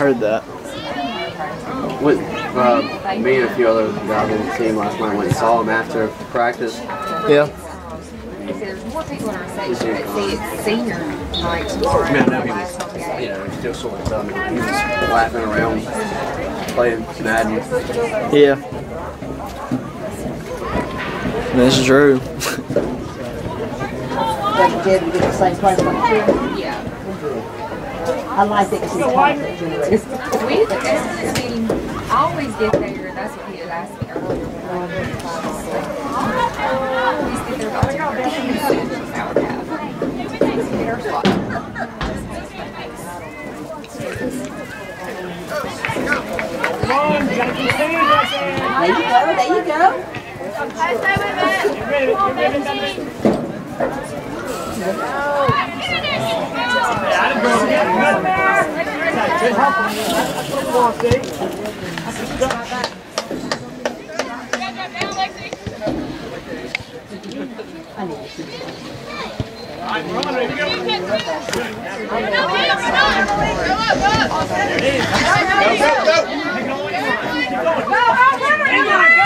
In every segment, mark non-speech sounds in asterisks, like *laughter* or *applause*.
heard that. With uh, me and a few other guys on the team last night went and saw him after practice. Yeah. There's more people in our section, but see, it's senior night tomorrow. I mean, I know he was, Last home game. you know, still sort of dumb. He was laughing around, playing Madden. Yeah. That's true. Like you did, get the same price on the Yeah. I like it because it's confident anyways. We, I mean, I always get there, that's what he was asking earlier. when I was in class. I always get there go, you go.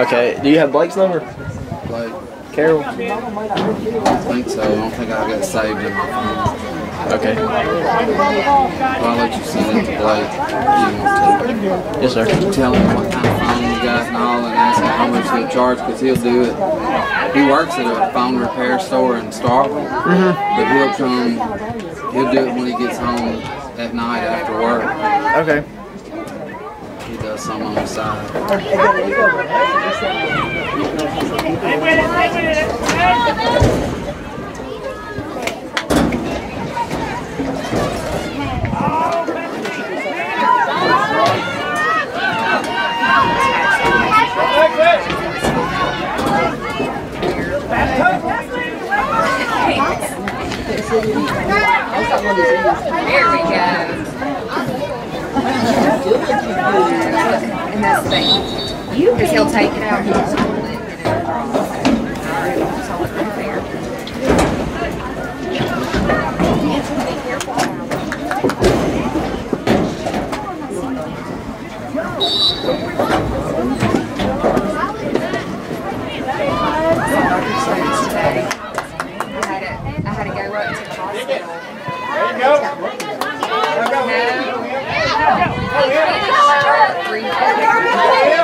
Okay. Do you have Blake's number? Like, Carol? I don't think so. I don't think I got it saved in my phone. Okay. Well, I'll let you send it to Blake. if you want to. Yes, sir. tell him what kind of phone you got and all and ask him how much he'll charge because he'll do it. He works at a phone repair store in Starkville, mm-hmm. but he'll come, he'll do it when he gets home at night after work. Okay. Some on the side. It. Um, there we go. And that's the thing. You, because he'll take it out and hold it right there. Dr. Stokes today. I had to, I had to go up to the hospital. There you go. Now go. Three There you go, there you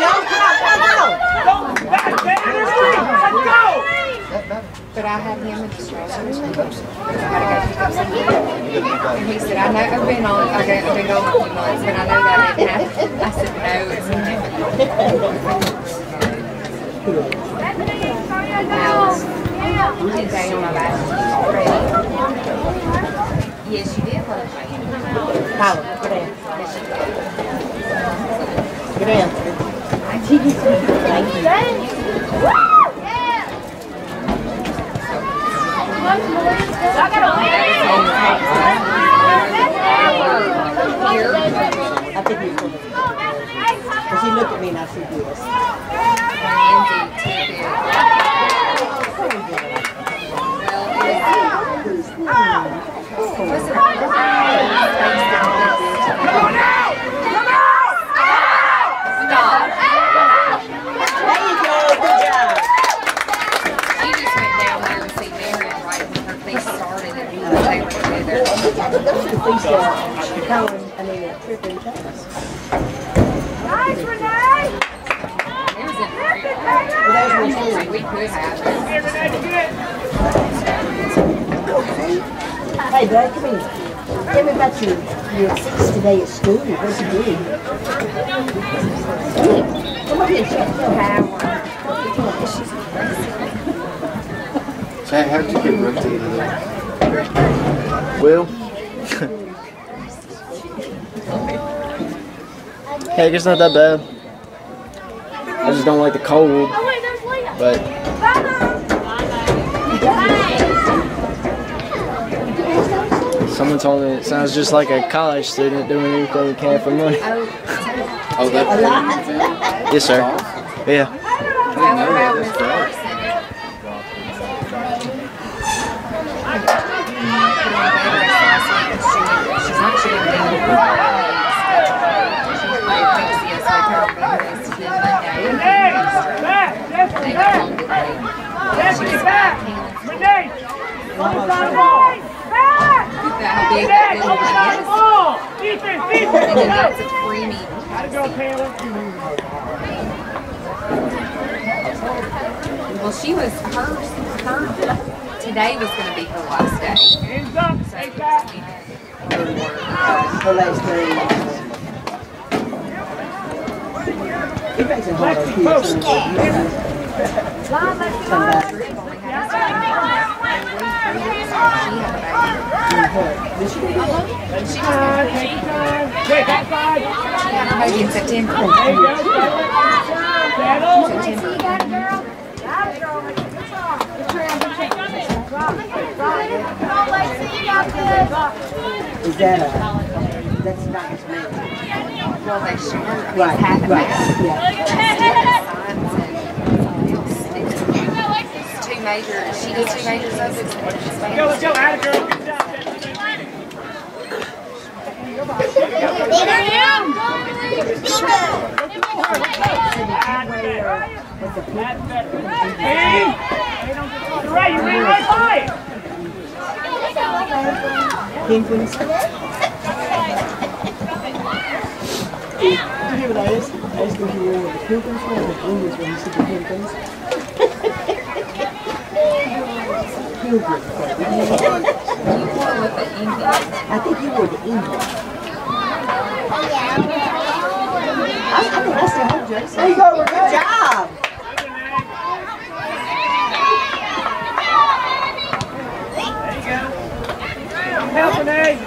go. Come on, come on, come on. Back, back, let's go. But I had him in distractions. I had to go pick up some. And he said, I know, I've been on, I've been, I've been a few months, but I know that didn't. I said, no, it's on back. Yes, you did, get down. Get down. Thank you. I think he's going. Because he looked at me and I said, yes. There you go, good job. She just went down there to see Darren right when her piece started and they were together. We got to go to the police, uh, Colin, I mean, Tripp and Thomas. It was in Well, that was my son. We could have. Here, Renee, you get it. Hey, Bud, come here. Tell me about your, your six today at school. What'd you do? Come on here, Chad. Chad, how did you get ripped into that? Will. Heck, it's not that bad. I just don't like the cold. But someone told me it sounds just like a college student doing anything he can for money. Oh, oh that thing you found? Yes, sir. Yeah. I didn't know that. That's great. She's not shooting down. She's playing Pixie, so I told her this to Monday. Renee, back. Yes, They back. go home today. Deputy, back. Renee, on the side of the ball. Back. Look at how big Renee, that on little the side of the one ball. Defense, is. And then defense. That's a creamy. Gotta go, Taylor. Well, she was, her, her, today was gonna be her last day. Hands up. So Stay it back. was gonna be Her last name. He makes it hard on kids. so Somebody. Time, take your time. Okay, back side. Is that a, that's not his name. Well, they should. Right, It's half right, yeah. Two major, she did two major subjects. and it's Let's go, go. Atta girl. Good job, Betsy. That's better. Hey! You're right, you ran right by it. Penguins. Did you hear what I asked? I asked him you were the penguins or the penguins when you said the penguins. Penguins. With the Indians. I think you were the English. I, I think I still heard Jason. There you go, Good job. There you go. Help, Renee.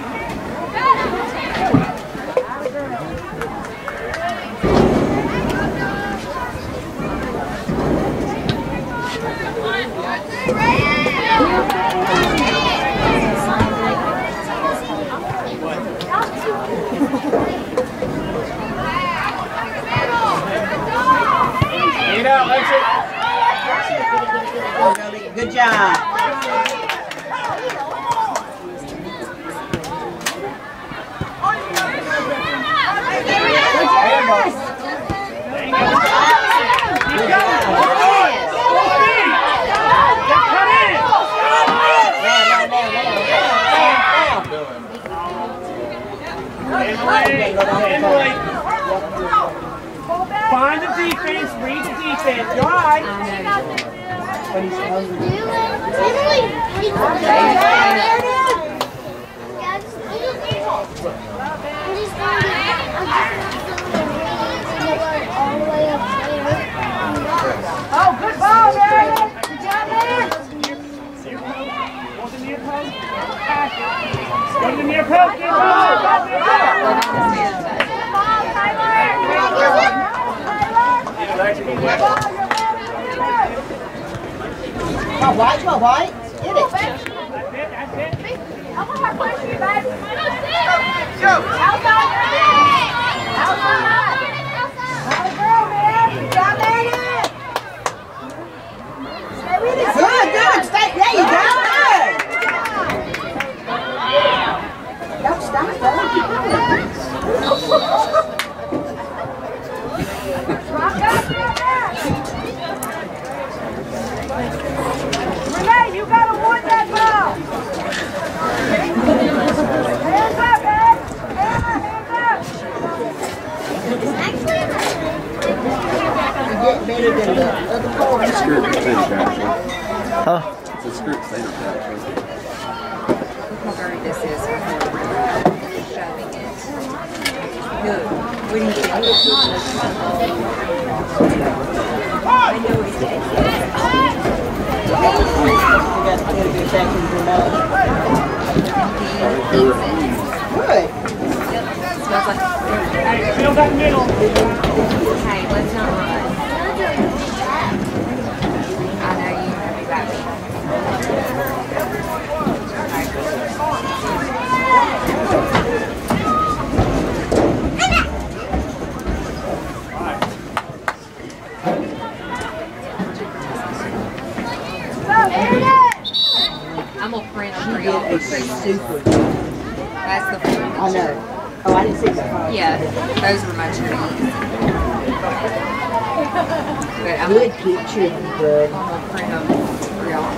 Get out, Lexi. Good job. Find the defense, read the defense. You're all right. When he's hungry. Oh, good ball, Meredith. Good job there. Want the near post? Pass it. Go to the near post. Get ball. Go, get ball. Come on, White. Come on, White. Get it. That's it, that's it. Good, good. Stay. There you go. Good. Don't stop, though. Renee, you gotta want that ball. Hands up, man. Hands up, You get better than the other four. Skirt city actually. Huh? It's a skirt city actually. Look how dirty this is. Shoving. Good. What do you think? I know what he I got, I gotta get back into the mouth. Good. Smells like Hey, fill that middle. Hey, let's not run. I know you know me about me. I'm gonna print them for y'all. Get a super. That's the I know. Oh, I didn't see that. Yeah, those were my trees. But I'm Good picture, good. I'm gonna print them for y'all.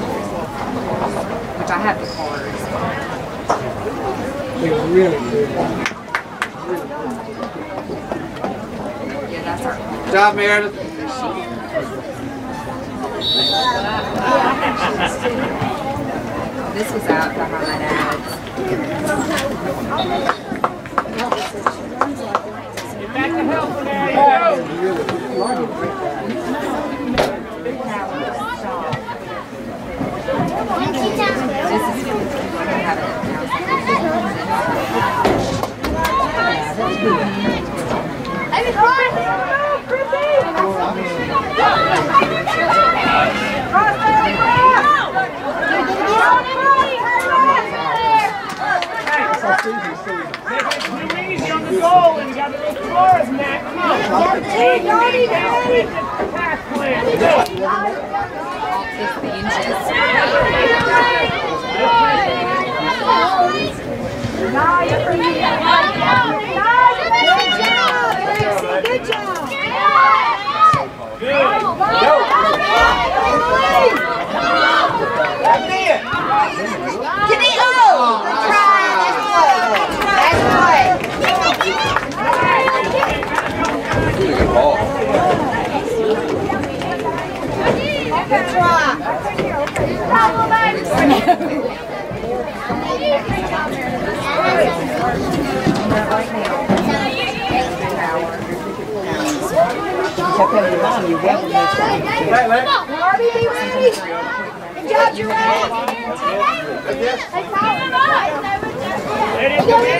Which I have the cards. They're really good. Yeah, that's our. Good job, Meredith. This was out behind ads. Get back to help. This is I have it now. Make it too easy on the goal and you got to go towards Matt. Come on. Hey, don't even make the pass plan. It's the inches. Good job. Get it! Oh! That's right. That's good. Good ball. That's right. That's right. Check on your mom, you're welcome next time. Barbie, be ready. Good job, Giraffe. Ladies, come in.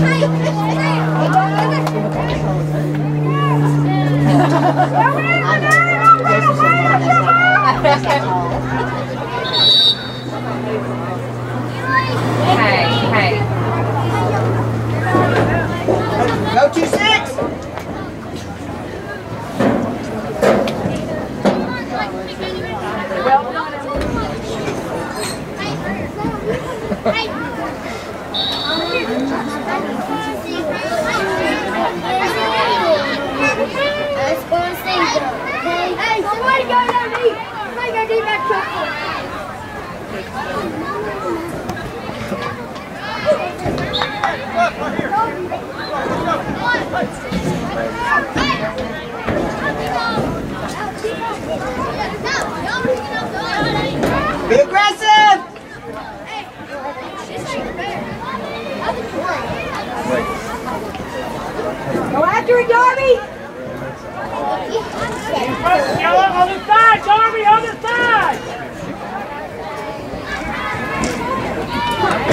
gonna hit Trey! Got get it, Darby! Come get it, Renee! Come get it! Reverse it, Dog! Reverse it! I think he's going to be Hey, hey. Go two six. Hey, somebody go down deep! Somebody go deep back to Be aggressive. Go after it, Darby! Yellow on the side! Darby on the side!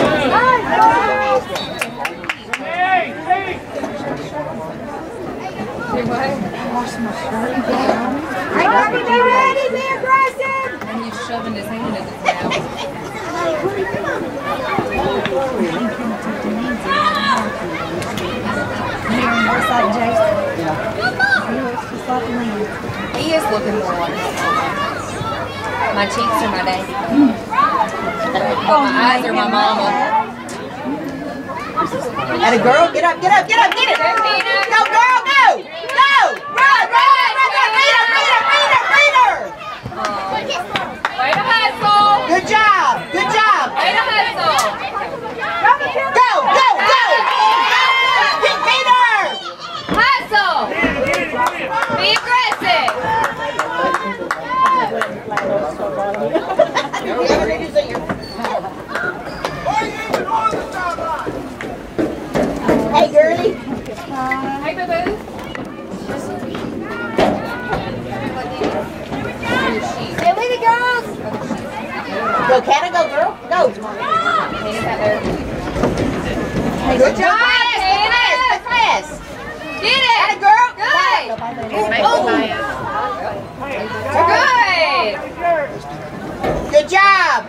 Hey, hey! Hey, Darby, be ready! Be aggressive! And he's shoving his hand in his mouth. He is looking more like my shirt and came out. Hey, Barbie, be ready, be aggressive! And he's shoving his hand in his mouth. Oh, boy. I think he's looking easy. I'm here on the side of Jason. He looks just like Liam. He is looking more like Liam. My cheeks are my daddy. But my eyes are my mama. And a girl, get up, get up, get up, get it. Go, girl, go. Go. Run, run, run, run. Beat her, beat her, beat her, beat her. Way to hustle! Good job, good job. Way to hustle! Go, go, go. Get, beat her. Hustle! Be aggressive! Hey, girlie. Hey, boo boo. Hey, leave it, girls! Go, Canna, go, girl. Go. Good job. Hannah. Fast, fast. Get Atta it! girl. Good! Good! Good job.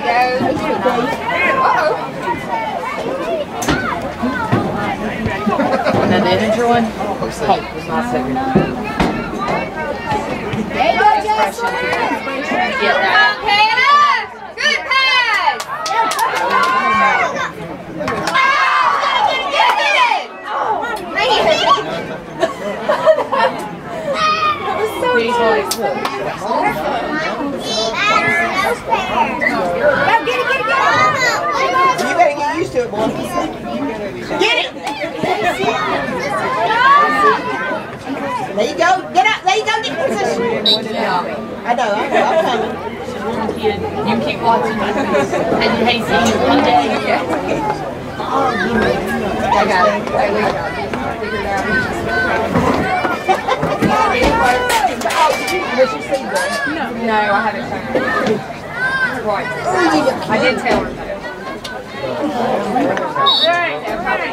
There you go, Jocelyn! Get that. Hannah! Good pass! Go, get it, get it, get it! You better get used to it, boy. Get it. There you go. You. Get position. I know. I know. I'm coming. You keep watching my face, and you hate seeing you one day. I got it. I got it. Figured out. No, No, I haven't shown her. Right. I did tell her though. They'll probably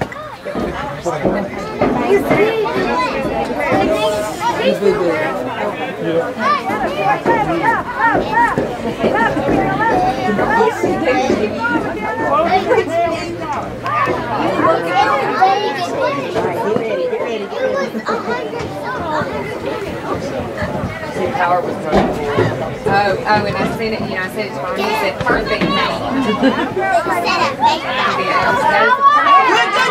Oh, oh, and I sent it, you know, I sent it to him, he said, perfect name. Good, good,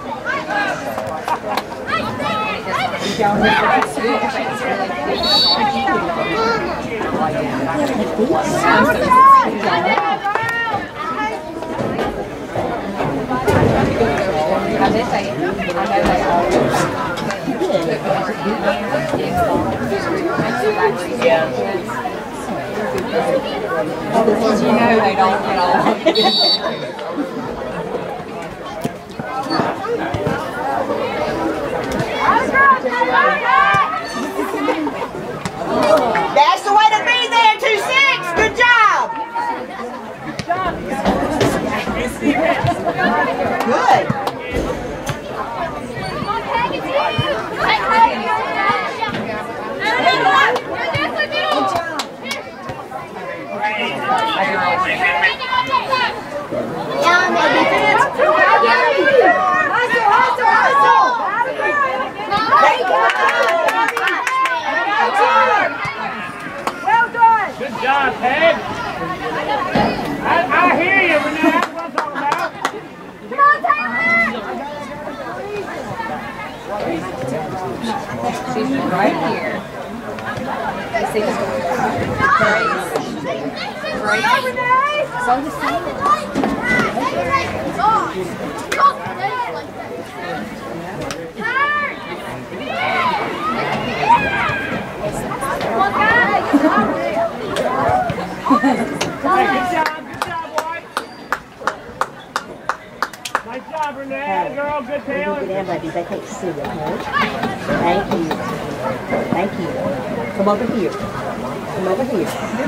Bet they, I you know they don't get along. That's the way to be there, two six. Good job. Good. Good job, Ted. I, I hear you, Renee. That's what I'm talking about. She's right here. You see this Grace? Grace? So the same. Hey, good job. Good job, White. Nice job, Renee. Girl, good Everybody, they can't see it, okay? Thank you. Thank you. Come over here. Come over here. See you.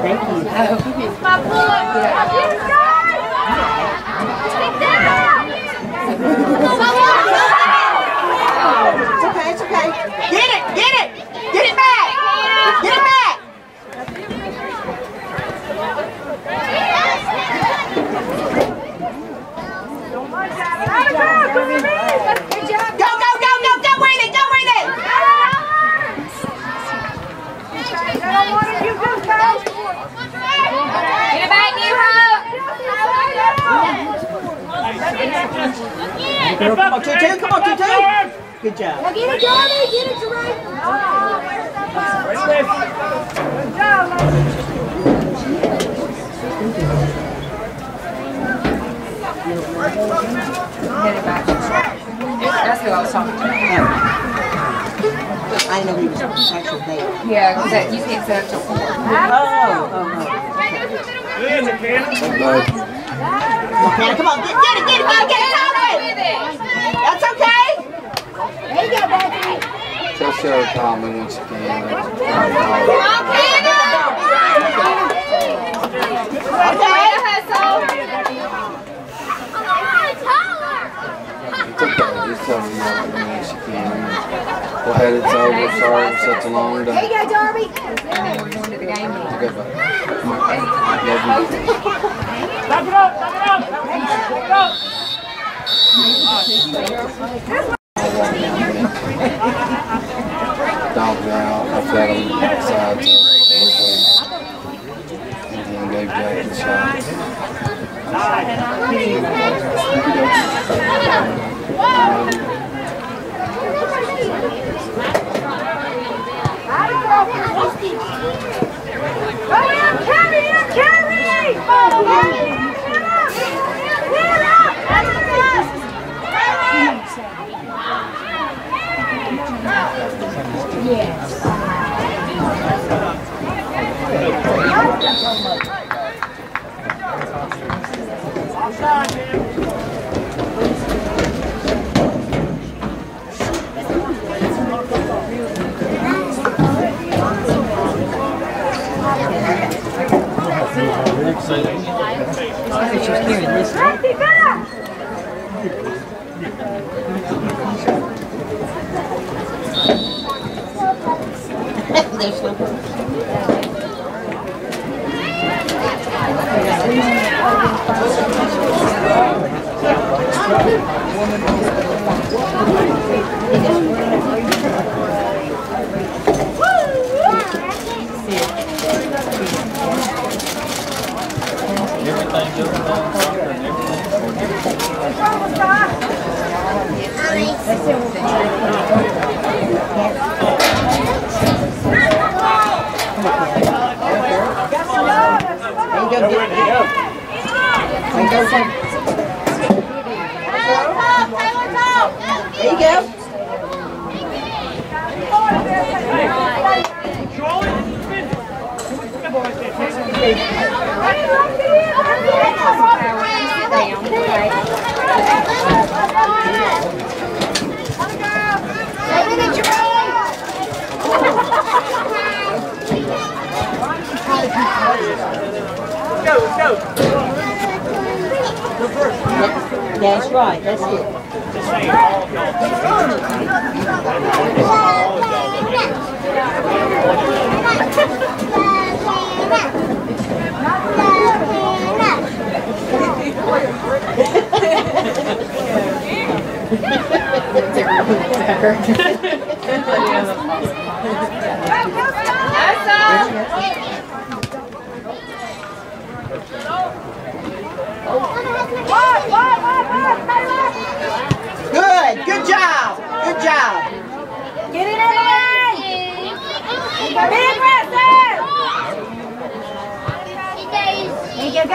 Thank you. It's okay, it's okay. Get it, get it, get it back. Get it back. Go, go, go, go, go with it, go with it. Get it back, New Hope! Girl, come on, Tutu, come on, Tutu. Good job. Get it, Johnny, get it, Jermaine. Good job. That's who I was talking to. I know he was actually there. Yeah, because you can't set up till four. Oh, oh, oh. Good, McKenna. McKenna, come on, get, get it, get it, get it, get it, get it. That's okay. There you go, Becky. She'll show Tommy when she can. Okay. It's okay. Just tell me when she can. Go ahead, it's over. Sorry for such a long There you day. go, Darby. We're going to the game. Okay, bye. Love you. *laughs* Back it up, back it up, back it up. Down down, I've got him outside And then they back inside. Hurry up, Kerry! Kerry! It's just here in this. deixa. Vai ser um. There you go. Let's go, let's go. That's right, that's it. *laughs*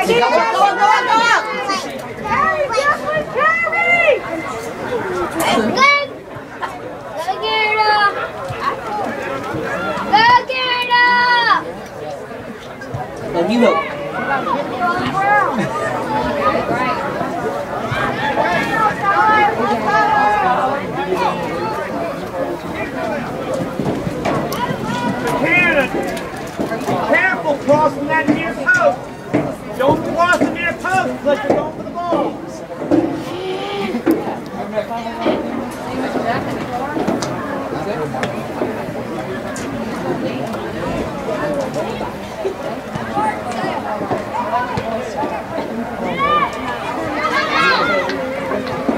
Tira, tira, tira,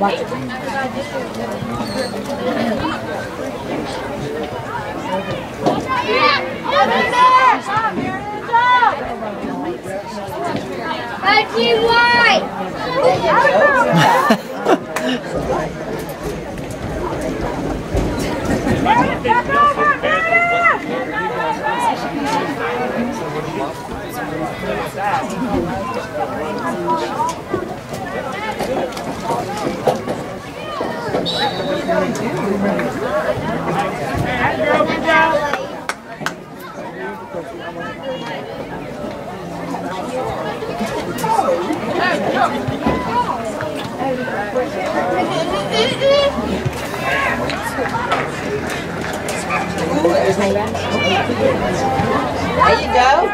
Watch it. White! There you go.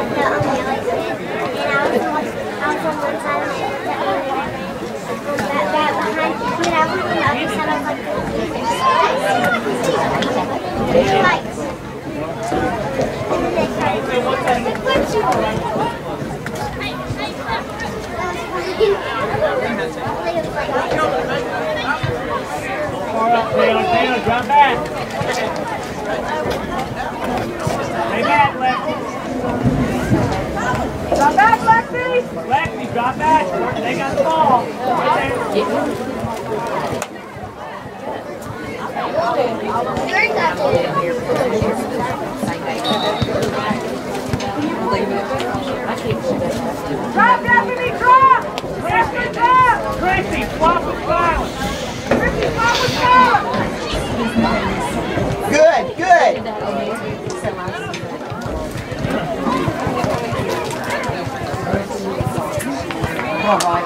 Taylor. Taylor, drop back. Stay back, Lexi. Lexi, drop back. They got the ball. Drop, Bethany, drop. Bethany, drop. Chrissy, swap with silence. Chrissy, drop with Tyler. All right.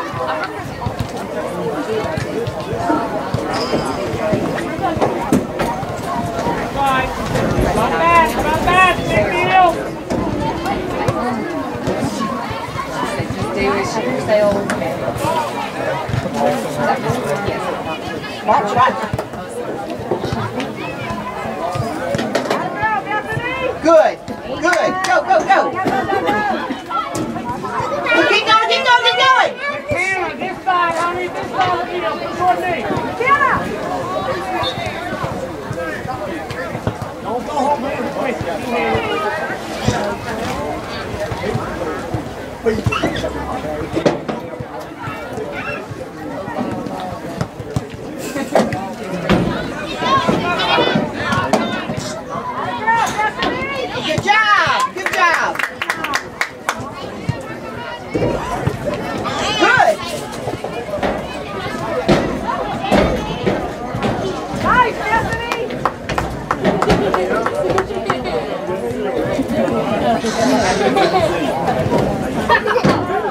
Back. Big deal. Watch, watch. Go, Bethany. Good, good. Go, go, go. Keep going, keep going, keep going. Taylor, this side, honey, this side of you. Toward me. Jenna. Don't go home, man. Wait, two-handed. Good job, *laughs* good job. Good. Nice, Bethany.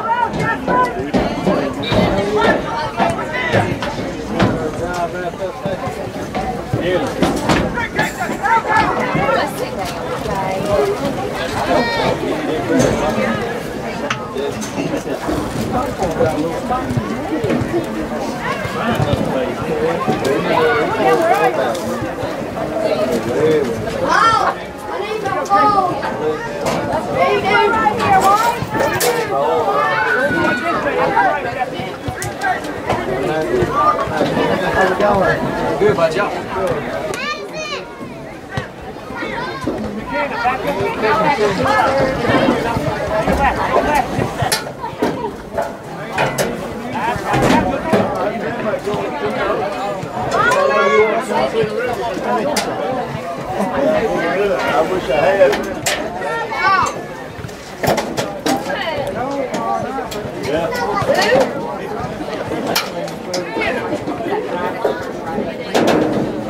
Well, Justin. There you go, right here, Wally. Good, bud, y'all. I wish I had.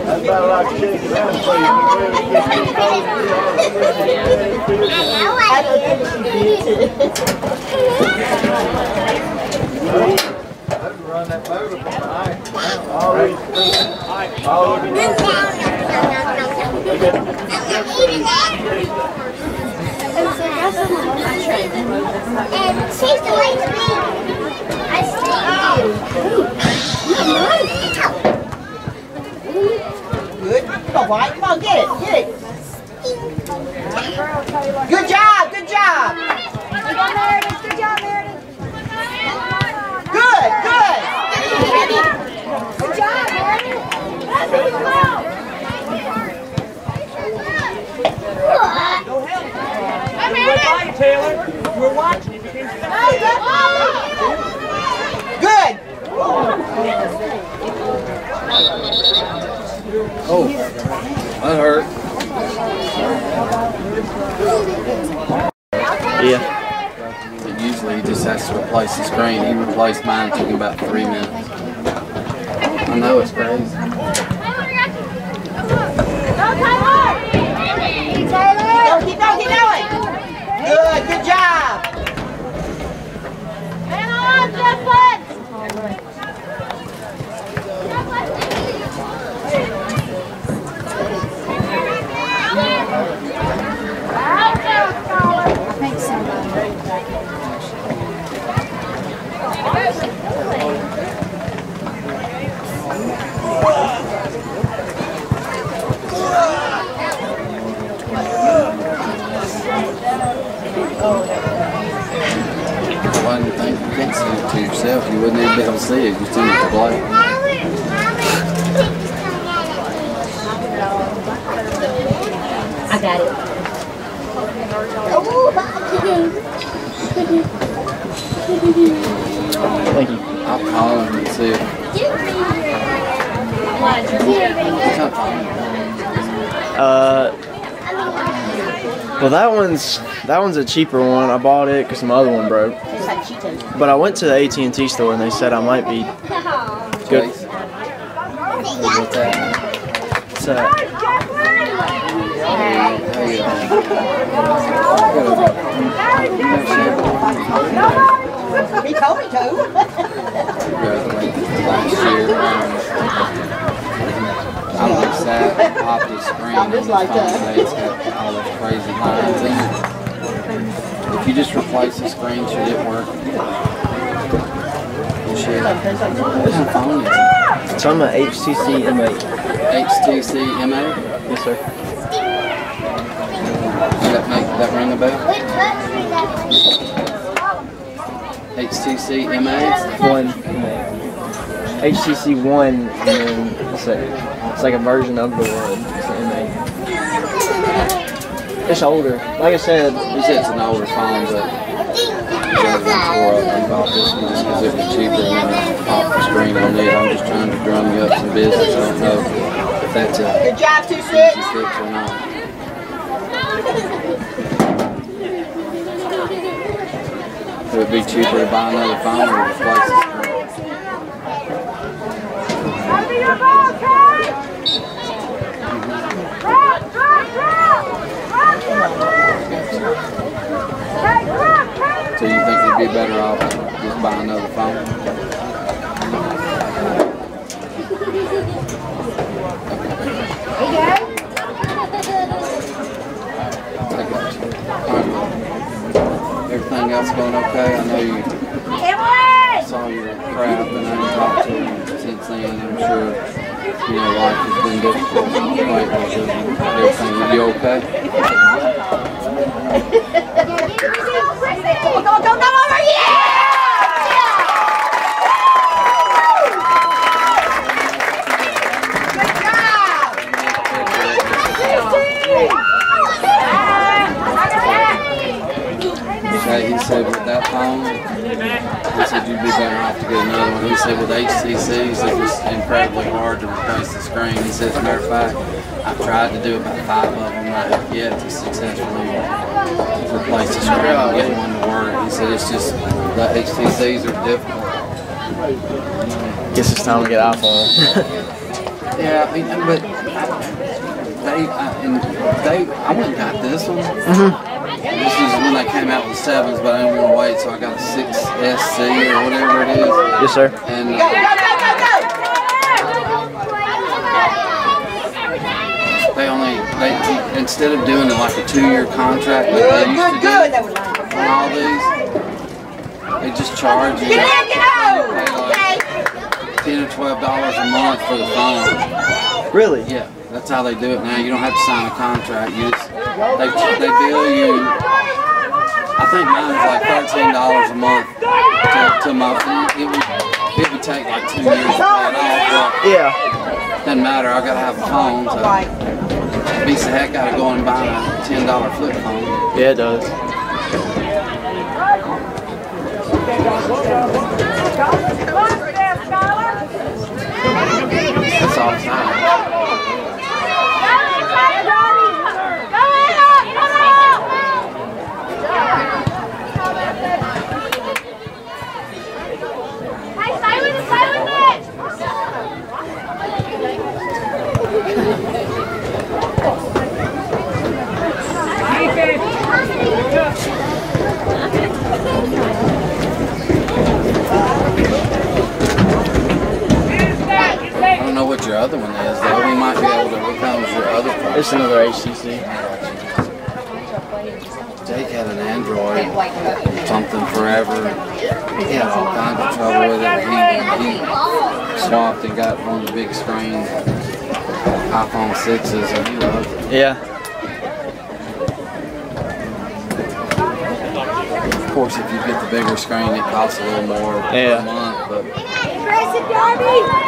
That's about like shaking hands, so you can really get these motor for tonight. Already. Already. And she's the to. Get it. Good job. Good job. Good job, Meredith. Good job, Meredith. Good. Good. Good job, Meredith. Well. You, Taylor. We're watching. Good. Oh, that. Yeah. But usually he just has to replace the screen. He replaced mine, took him about three minutes. I know it's crazy. Keep going. Keep going. Good. Good job. Why yourself? You wouldn't even be able to see it. You see it to play. I got it. Thank you. I'll call him and see if he's not calling. Uh, well, that one's that one's a cheaper one. I bought it because my other one broke. But I went to the AT and T store and they said I might be good. Uh, He told me to. I on his like that. It's got all those crazy lines in it. If you just replace the screen, should it work? It should. What kind phone is so I'm HTC M8. HTC MA? Yes, sir. Does that make that ring a bell? HTC MA? One M8. HTC One, and then it's, a, it's like a version of the one. It's an M8. It's older. Like I said, He said it's an older phone, but. He bought this one because it was cheaper and popped the screen on it. I'm just trying to drum you up some business. I don't know if that's a Good job, two six. or not. It would be cheaper to buy another phone or replace the screen. So you think you'd be better off just buying another phone? I got you. Alright. Everything else going okay? I know you saw your crap and I haven't talked to you since then. I'm sure, you know, life has been difficult lately. Everything will be okay? Go, go, go, he said with that phone, he said you'd be better off to get another one. He said with HTCs, it was incredibly hard to replace the screen. He said, as a matter of fact, I've tried to do about five of them, I have yet to successfully replace the screen and get one to work. He said it's just, the HTCs are difficult. guess it's time to get iPhone. *laughs* Yeah, I mean, but they, uh, and they, I went and got this one. Mm-hmm. This is when they came out with sevens, but I didn't want to wait, so I got a 6SC or whatever it is. Yes, sir. And Go, go, go, go, go! they only, they, instead of doing it like a two-year contract like Good, they used to do That on all these, they just charge you Get in, get out! pay Okay. like 10 or 12 dollars a month for the phone. Really? Yeah, that's how they do it now. You don't have to sign a contract. You just, they, they bill you, I think mine was like $13 a month to, to my, it would, it would take like two years to pay it off, Yeah. doesn't matter. I gotta have a phone, so Right. it beats the heck out of going and buying a $10 flip phone. Yeah, it does. That's all the time. I don't know what your other one is, though. We might be able to, what kind was your other phone? It's another HTC. Jake had an Android something forever. He had all kinds of trouble with it. He, he swapped and got one of the big screen iPhone 6s and he loved it. Yeah. Of course, if you get the bigger screen, it costs a little more Yeah. per month, but Aggressive, Darby!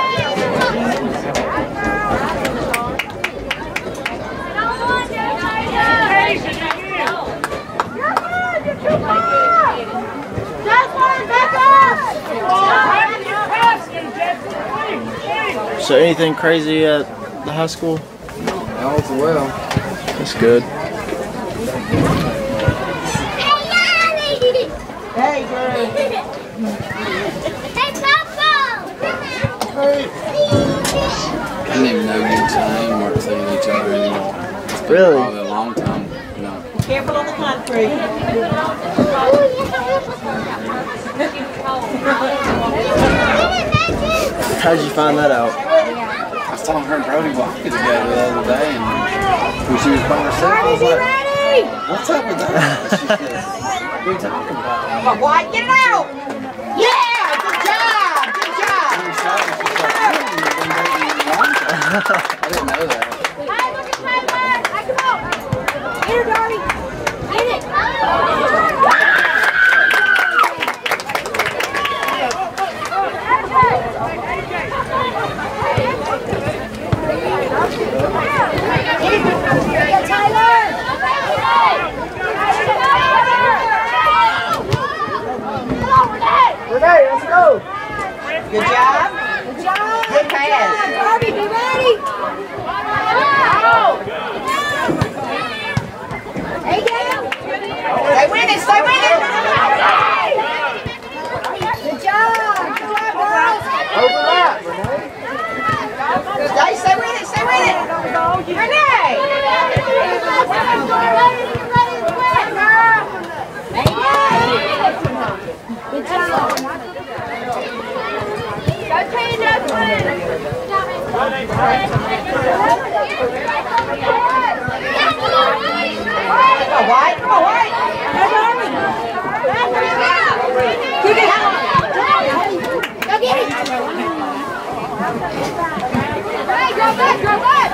So anything crazy at the high school? All is well. That's good. Hey, girl. I didn't even know you until they weren't seeing each other anymore. It's been Really? Probably a long time. You know. Careful on the concrete. How'd you find that out? I saw her and Brody walking together the other day, and when she was by herself, I was like, "What's up with that?" She said, "What are you talking about?" Come White, get it out! Yeah! Good job! Good job! She was shouting, she's like, "You haven't been dating in a long time." I didn't know that. Here, Darby! Get it! Good job. Good job. Good pass. Darby, be ready. Hey, down. Stay with it. Stay with it. Good job. Good job, girls. Overlap. Stay, stay with it. Stay with it. Renee. Good job. Go train Come on, White. Come on, White. Go, Darby. Keep it. Go get it. Hey, go back, go back.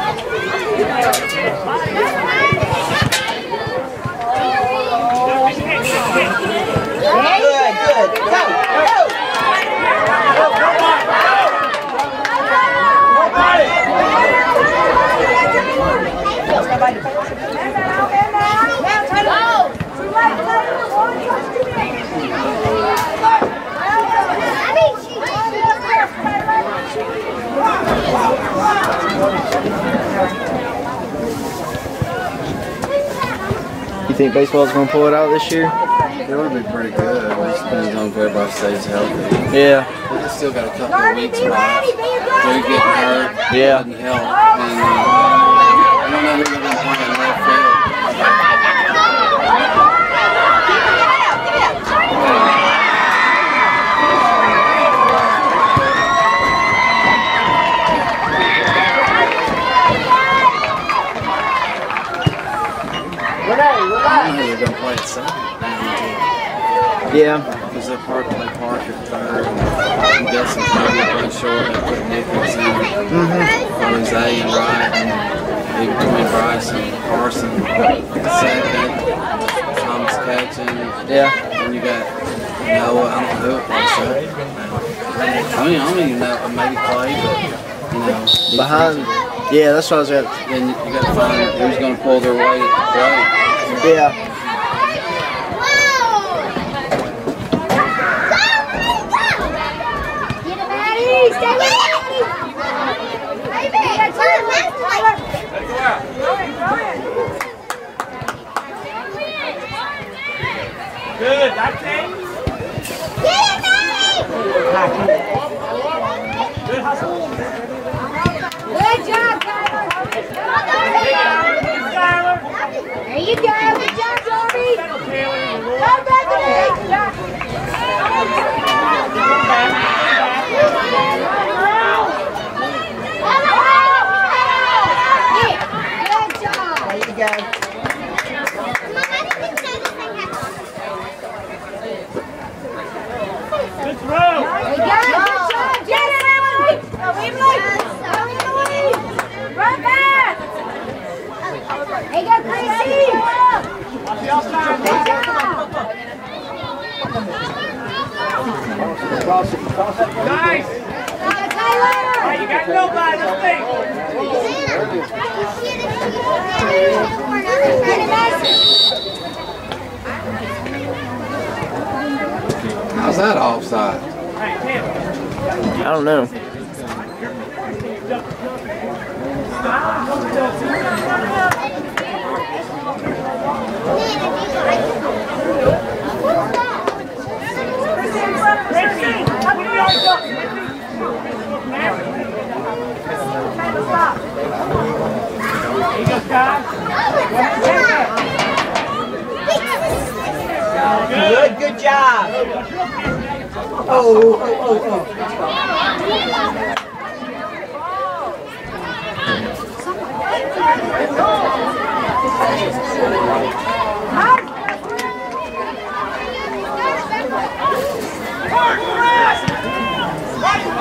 Good, good. Go, go. Now, Tyler. You think baseball's gonna pull it out this year? It would be pretty good. It just depends on if everybody stays healthy. Yeah. We still got a couple of weeks left. ready. Be Joe getting hurt Yeah. help. And uh, I know don't know who they're going to play in left field. I don't know who they're going to play at second. Yeah. Because they'll probably play Parker at third. I'm guessing maybe a bunch short. They put Nichols in. Mm-hmm. Zay and Wright. And maybe Bryce and Carson second. Thomas catching. Yeah. And you got Noah. I don't know who will play second. I mean, I don't even know. Maybe Clay, but, you know. Behind. Yeah, that's what I was at. Then you got to find who's going to pull their weight at the plate. Yeah. Get him, Maddie! Stay with him, Maddie! Baby! That's Tyler! Good, that's it. Get him, Maddie! Good hustle. Good job, Tyler! Good, Tyler. There you go! Good job, Darby! Settle, Taylor. Go, Bethany! Yeah, Good job! There you go. Good throw. There you go! Good job! Get it, Emily! Emily! Run back! There you go, Gracie! Watch the offside. Good job! Nice. Go, you got. How's that offside? I don't know. Good, good job. Oh, oh, oh, oh.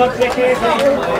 up, dickhead.